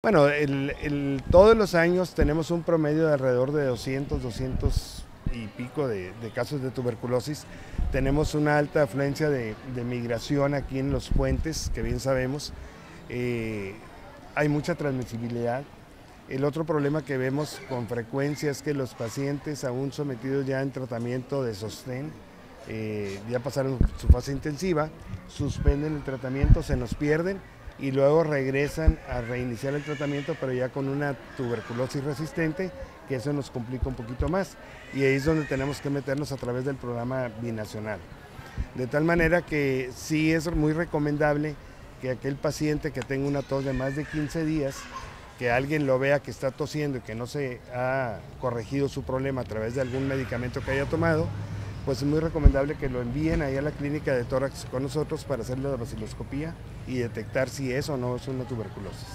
Bueno, todos los años tenemos un promedio de alrededor de 200, 200 y pico de, casos de tuberculosis. Tenemos una alta afluencia de, migración aquí en los puentes, que bien sabemos. Eh, hay mucha transmisibilidad. El otro problema que vemos con frecuencia es que los pacientes aún sometidos ya en tratamiento de sostén, eh, ya pasaron su fase intensiva, suspenden el tratamiento, se nos pierden y luego regresan a reiniciar el tratamiento, pero ya con una tuberculosis resistente, que eso nos complica un poquito más. Y ahí es donde tenemos que meternos a través del programa binacional. De tal manera que sí es muy recomendable que aquel paciente que tenga una tos de más de 15 días, que alguien lo vea que está tosiendo y que no se ha corregido su problema a través de algún medicamento que haya tomado, pues es muy recomendable que lo envíen ahí a la clínica de tórax con nosotros para hacer la vaciloscopía y detectar si es o no es una tuberculosis.